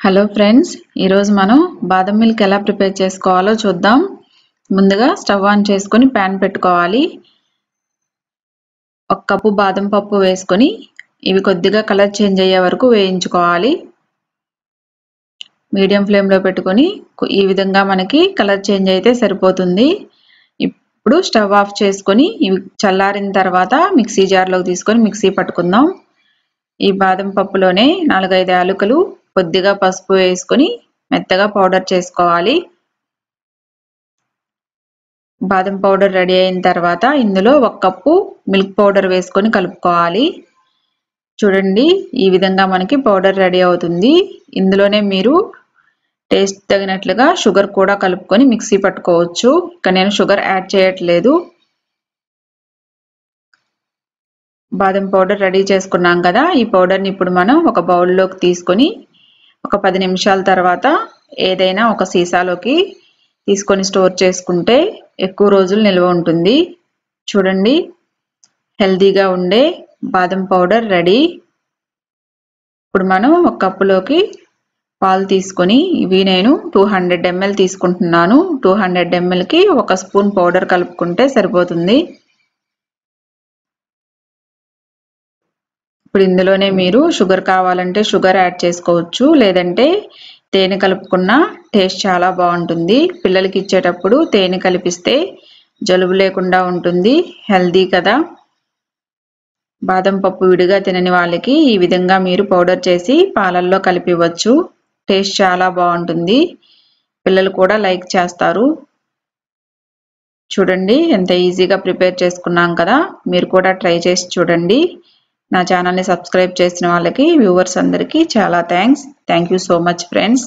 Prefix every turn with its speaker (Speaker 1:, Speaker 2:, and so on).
Speaker 1: Hello friends ఈరోజు మనం బాదం మిల్క్ ఎలా ప్రిపేర్ చేసుకోవాలో చూద్దాం. ముందుగా స్టవ్ ఆన్ చేసుకొని ప్యాన్ పెట్టుకోవాలి. ఒక కప్పు బాదం పప్పు వేసుకొని ఇవి కొద్దిగా కలర్ చేంజ్ అయ్యే వరకు వేయించుకోవాలి. మీడియం ఫ్లేమ్లో పెట్టుకొని ఈ విధంగా మనకి కలర్ చేంజ్ అయితే సరిపోతుంది. ఇప్పుడు స్టవ్ ఆఫ్ చేసుకొని ఇవి చల్లారిన తర్వాత మిక్సీ జార్లోకి తీసుకొని మిక్సీ పట్టుకుందాం. ఈ బాదం పప్పులోనే నాలుగైదు యాలుకలు కొద్దిగా పసుపు వేసుకొని మెత్తగా పౌడర్ చేసుకోవాలి. బాదం పౌడర్ రెడీ అయిన తర్వాత ఇందులో ఒక కప్పు మిల్క్ పౌడర్ వేసుకొని కలుపుకోవాలి. చూడండి ఈ విధంగా మనకి పౌడర్ రెడీ అవుతుంది. ఇందులోనే మీరు టేస్ట్ తగినట్లుగా షుగర్ కూడా కలుపుకొని మిక్సీ పట్టుకోవచ్చు. ఇక్కడ నేను షుగర్ యాడ్ చేయట్లేదు. బాదం పౌడర్ రెడీ చేసుకున్నాం కదా ఈ పౌడర్ని ఇప్పుడు మనం ఒక బౌల్లోకి తీసుకొని ఒక పది నిమిషాల తర్వాత ఏదైనా ఒక సీసాలోకి తీసుకొని స్టోర్ చేసుకుంటే ఎక్కువ రోజులు నిల్వ ఉంటుంది. చూడండి. హెల్తీగా ఉండే బాదం పౌడర్ రెడీ. ఇప్పుడు మనం ఒక కప్పులోకి పాలు తీసుకొని ఇవి నేను టూ హండ్రెడ్ ఎంఎల్ తీసుకుంటున్నాను. టూ హండ్రెడ్ ఎంఎల్కి ఒక స్పూన్ పౌడర్ కలుపుకుంటే సరిపోతుంది. ఇప్పుడు ఇందులోనే మీరు షుగర్ కావాలంటే షుగర్ యాడ్ చేసుకోవచ్చు. లేదంటే తేనె కలుపుకున్న టేస్ట్ చాలా బాగుంటుంది. పిల్లలకి ఇచ్చేటప్పుడు తేనె కలిపిస్తే జలుబు లేకుండా ఉంటుంది. హెల్దీ కదా. బాదం పప్పు విడిగా తినని వాళ్ళకి ఈ విధంగా మీరు పౌడర్ చేసి పాలల్లో కలిపివచ్చు. టేస్ట్ చాలా బాగుంటుంది. పిల్లలు కూడా లైక్ చేస్తారు. చూడండి ఎంత ఈజీగా ప్రిపేర్ చేసుకున్నాం కదా. మీరు కూడా ట్రై చేసి చూడండి. నా ఛానల్ని సబ్స్క్రైబ్ చేసిన వాళ్ళకి వ్యూవర్స్ అందరికీ చాలా thanks. Thank you so much friends